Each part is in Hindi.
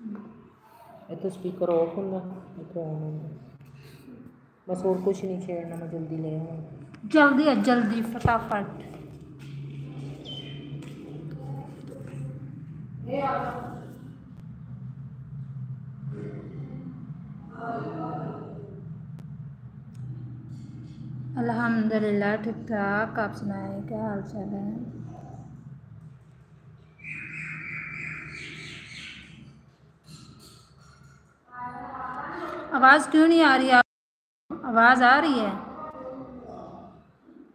ये तो स्पीकर ऑफ़ हूँ ये तो बस और कुछ नहीं छेड़ना मैं जल्दी ले आऊँ। जल्दी है जल्दी फटाफट। अल्हम्दुलिल्लाह ठीक ठाक आप सुनाए क्या हाल चाल है? आवाज़ क्यों नहीं आ रही आप? आवाज़ आ रही है।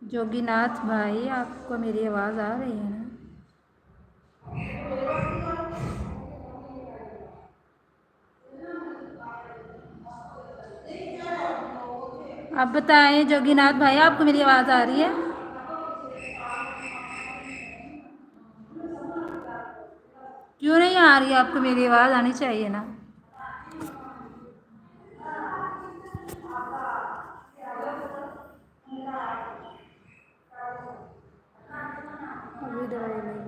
जोगीनाथ भाई, आपको मेरी आवाज़ आ रही है ना? आप बताएँ, जोगीनाथ भाई, आपको मेरी आवाज़ आ रही है? क्यों नहीं आ रही आपको मेरी आवाज़ आनी चाहिए ना?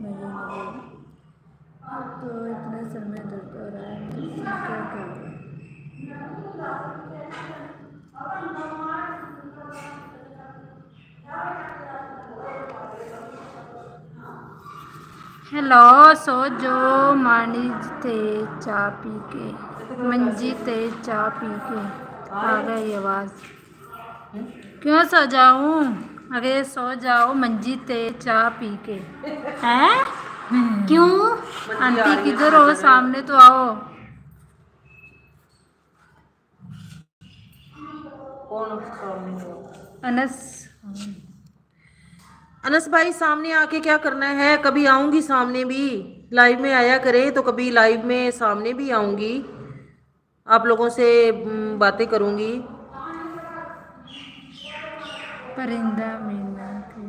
में जो तो इतने दर्द हो रहा है हेलो सो जो मानी थे चाय पी के, मंजी थे चाय पी के। आ गई आवाज़। क्यों सो जाऊँ? अरे सो जाओ मंजी ते चाय पी के। हैं? क्यों? आंटी किधर हो? सामने तो आओ? अनस। अनस भाई सामने आके क्या करना है? कभी आऊँगी सामने भी। लाइव में आया करें तो कभी लाइव में सामने भी आऊँगी। आप लोगों से बातें करूँगी। परिंदा मीना की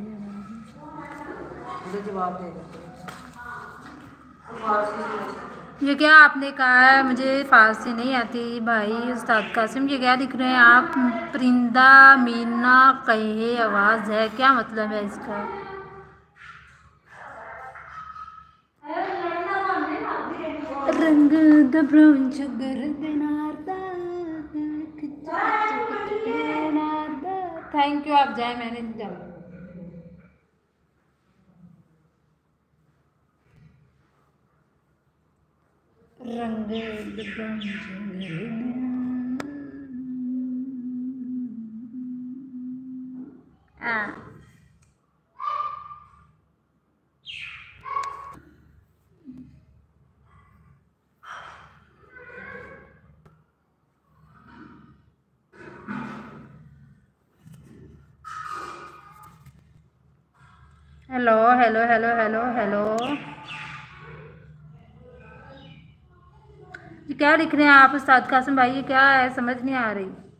जवाब दे ये क्या आपने कहा है? मुझे फारसी नहीं आती भाई उस्ताद कासिम ये क्या लिख रहे हैं आप? परिंदा मीना कहे आवाज़ है क्या मतलब है इसका? रंग the brown sugar thank you आप जाए मैंने जाऊँ रंग the brown uh. Hello hello hello hello hello क्या लिख रहे हैं आप उस्ताद कासम भाई? ये क्या है? समझ नहीं आ रही।